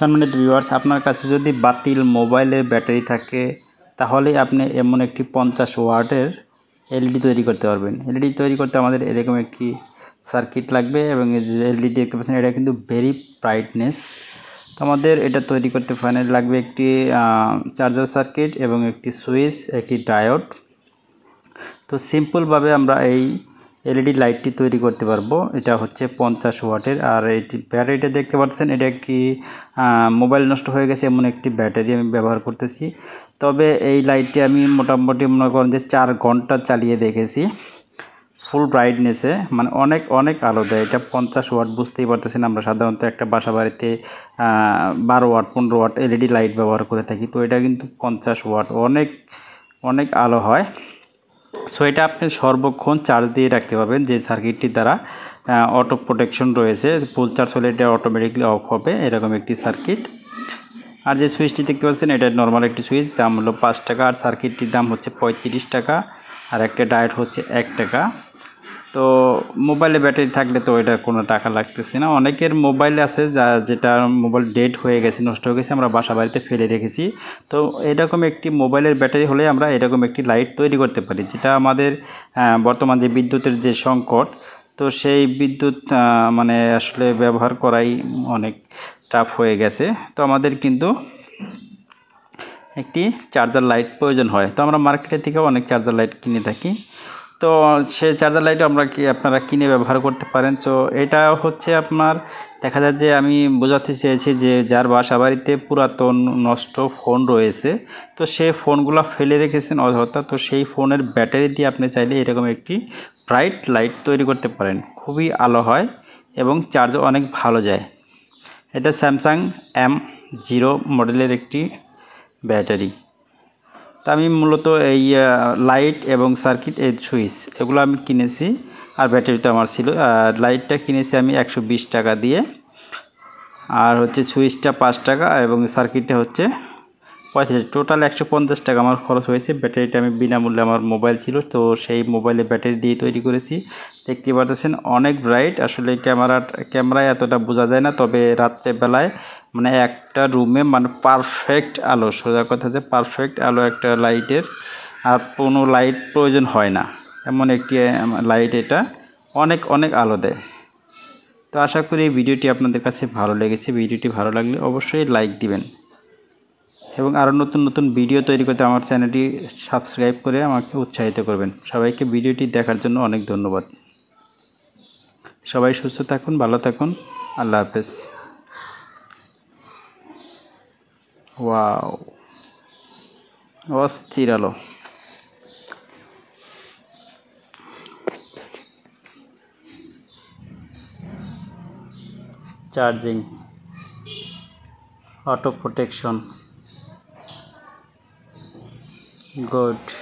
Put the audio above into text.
সম্মানিত ভিউয়ার্স আপনার কাছে যদি বাতিল মোবাইলের ব্যাটারি থাকে তাহলে আপনি এমন একটি পঞ্চাশ ওয়াটের এলইডি তৈরি করতে পারবেন। এলইডি তৈরি করতে আমাদের এরকম একটি সার্কিট লাগবে এবং এলইডি দেখতে পাচ্ছেন, এটা কিন্তু ভেরি ব্রাইটনেস তো আমাদের এটা তৈরি করতে ফাইনাল লাগবে একটি চার্জার সার্কিট এবং একটি সুইচ একটি ডায়োড তো সিম্পলভাবে আমরা এই এলইডি লাইটটি তৈরি করতে পারব। এটা হচ্ছে পঞ্চাশ ওয়াটের। আর এটি ব্যাটারিটা দেখতে পাচ্ছেন, এটা কি মোবাইল নষ্ট হয়ে গেছে এমন একটি ব্যাটারি আমি ব্যবহার করতেছি। তবে এই লাইটটি আমি মোটামুটি মনে করেন যে চার ঘণ্টা চালিয়ে দেখেছি। ফুল ব্রাইটনেসে মানে অনেক অনেক আলো দেয়। এটা পঞ্চাশ ওয়াট বুঝতেই পারতেছেন আমরা সাধারণত একটা বাসা বাড়িতে বারো ওয়াট, পনেরো ওয়াট এলইডি লাইট ব্যবহার করে থাকি। তো এটা কিন্তু পঞ্চাশ ওয়াট, অনেক অনেক আলো হয়। সো এটা আপনি সর্বক্ষণ চার্জ দিয়ে রাখতে পারবেন যে সার্কিটটির দ্বারা অটো প্রোটেকশন রয়েছে। ফুল চার্জ হলে এটা অটোমেটিকলি অফ হবে, এরকম একটি সার্কিট আর যে সুইচটি দেখতে পাচ্ছেন, এটা নর্মাল একটি সুইচ দাম হলো পাঁচ টাকা। আর সার্কিটটির দাম হচ্ছে পঁয়ত্রিশ টাকা। আর একটা ডায়েট হচ্ছে এক টাকা। তো মোবাইলে ব্যাটারি থাকলে তো এটা কোনো টাকা লাগতেছে না। অনেকের মোবাইল আছে যা, যেটা মোবাইল ডেড হয়ে গেছে, নষ্ট হয়ে গেছে, আমরা বাসা বাড়িতে ফেলে রেখেছি। তো এরকম একটি মোবাইলের ব্যাটারি হলে আমরা এরকম একটি লাইট তৈরি করতে পারি, যেটা আমাদের বর্তমান যে বিদ্যুতের যে সংকট, তো সেই বিদ্যুৎ মানে আসলে ব্যবহার করাই অনেক টাফ হয়ে গেছে। তো আমাদের কিন্তু একটি চার্জার লাইট প্রয়োজন হয়। তো আমরা মার্কেটের থেকে অনেক চার্জার লাইট কিনে থাকি। তো সে চার্জার লাইটও আমরা কি, আপনারা কিনে ব্যবহার করতে পারেন। তো এটা হচ্ছে আপনার, দেখা যায় যে আমি বোঝাতে চেয়েছি যে যার বাসা বাড়িতে পুরাতন নষ্ট ফোন রয়েছে, তো সেই ফোনগুলো ফেলে রেখেছেন অযথা। তো সেই ফোনের ব্যাটারি দিয়ে আপনি চাইলে এরকম একটি ব্রাইট লাইট তৈরি করতে পারেন। খুবই আলো হয় এবং চার্জ অনেক ভালো যায়। এটা স্যামসাং এম জিরো মডেলের একটি ব্যাটারি তা আমি মূলত এই লাইট এবং সার্কিট এই সুইচ এগুলো আমি কিনেছি আর ব্যাটারি তো আমার ছিল। লাইটটা কিনেছি আমি একশো বিশ টাকা দিয়ে। আর হচ্ছে সুইচটা পাঁচ টাকা এবং সার্কিটটা হচ্ছে পঁয়ত্রিশ টোটাল একশো পঞ্চাশ টাকা আমার খরচ হয়েছে। ব্যাটারিটা আমি বিনামূল্যে আমার মোবাইল ছিল। তো সেই মোবাইলে ব্যাটারি দিয়ে তৈরি করেছি। দেখতে পাচ্ছেন অনেক ব্রাইট আসলে ক্যামেরা ক্যামেরায় এতটা বোঝা যায় না। তবে রাত্রেবেলায় মানে একটা রুমে মানে পারফেক্ট আলো, সোজা কথা যে পারফেক্ট আলো একটা লাইটের আর কোনো লাইট প্রয়োজন হয় না। এমন একটি লাইট এটা অনেক অনেক আলো দেয়। তো আশা করি এই ভিডিওটি আপনাদের কাছে ভালো লেগেছে। ভিডিওটি ভালো লাগলে অবশ্যই লাইক দিবেন। এবং আরও নতুন নতুন ভিডিও তৈরি করতে আমার চ্যানেলটি সাবস্ক্রাইব করে আমাকে উৎসাহিত করবেন। সবাইকে ভিডিওটি দেখার জন্য অনেক ধন্যবাদ। সবাই সুস্থ থাকুন, ভালো থাকুন। আল্লাহ হাফেজ। ওয়াও। অস্থির আলো। Charging auto protection good